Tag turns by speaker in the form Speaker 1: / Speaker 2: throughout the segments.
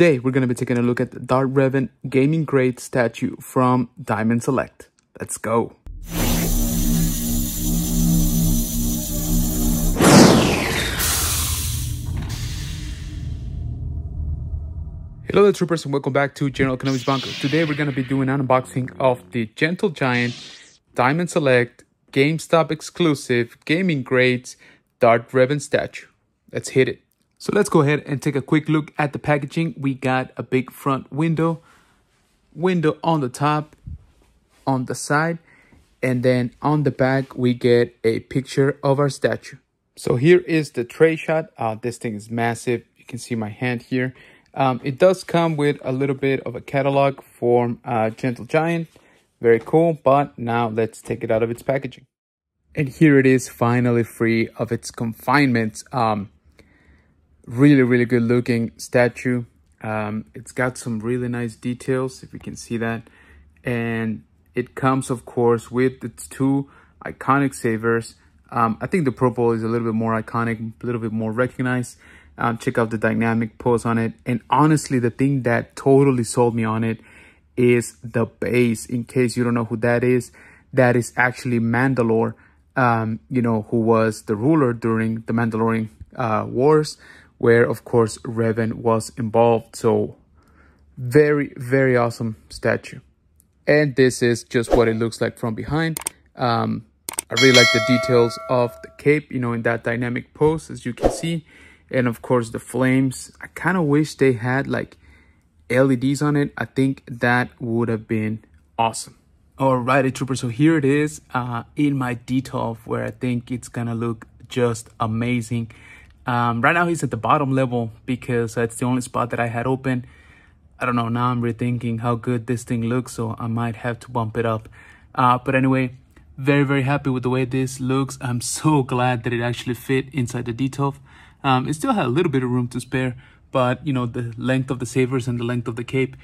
Speaker 1: Today, we're going to be taking a look at the Darth Revan Gaming Greats statue from Diamond Select. Let's go. Hello there troopers and welcome back to General Kenobi's Bunker. Today we're going to be doing an unboxing of the Gentle Giant Diamond Select GameStop exclusive gaming greats Darth Revan statue. Let's hit it. So let's go ahead and take a quick look at the packaging. We got a big front window, window on the top, on the side, and then on the back we get a picture of our statue. So here is the tray shot. Uh, this thing is massive. You can see my hand here. Um, it does come with a little bit of a catalog for uh, Gentle Giant. Very cool, but now let's take it out of its packaging. And here it is finally free of its confinements. Um, really really good looking statue. Um, it's got some really nice details if you can see that. And it comes of course with its two iconic sabers um, i think the purple is a little bit more iconic a little bit more recognized. Um, check out the dynamic pose on it. And honestly the thing that totally sold me on it is the base in case you don't know who that is. That is actually mandalore um, you know who was the ruler during the mandalorian uh, wars where of course Revan was involved. So very, very awesome statue. And this is just what it looks like from behind. Um, I really like the details of the cape, you know, in that dynamic pose, as you can see. And of course, the flames. I kind of wish they had like LEDs on it. I think that would have been awesome. Alrighty, trooper. So here it is uh, in my Detolf where I think it's going to look just amazing. Um, right now he's at the bottom level because that's the only spot that I had open. I don't know, now I'm rethinking how good this thing looks, so I might have to bump it up. Uh, but anyway, very, very happy with the way this looks. I'm so glad that it actually fit inside the Detolf. Um, it still had a little bit of room to spare, but you know, the length of the sabers and the length of the cape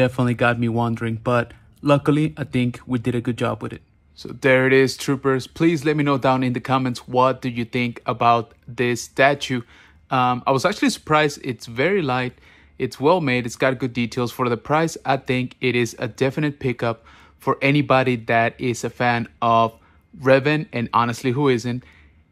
Speaker 1: definitely got me wondering. But luckily, I think we did a good job with it. So there it is, troopers. Please let me know down in the comments what do you think about this statue. Um, I was actually surprised. It's very light. It's well made. It's got good details. For the price, I think it is a definite pickup for anybody that is a fan of Revan, and honestly, who isn't?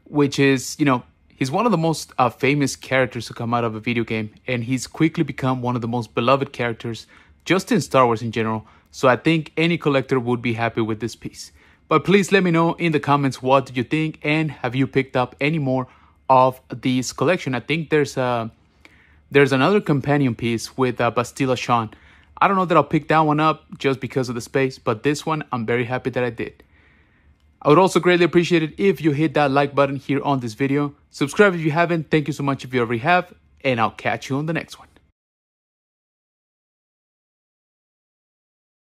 Speaker 1: Which is, you know, he's one of the most uh, famous characters to come out of a video game, and he's quickly become one of the most beloved characters just in Star Wars in general. So I think any collector would be happy with this piece. But please let me know in the comments what did you think and have you picked up any more of this collection. I think there's a there's another companion piece with uh, Bastila Shan. I don't know that I'll pick that one up just because of the space, but this one I'm very happy that I did. I would also greatly appreciate it if you hit that like button here on this video. Subscribe if you haven't. Thank you so much if you already have, and I'll catch you on the next one.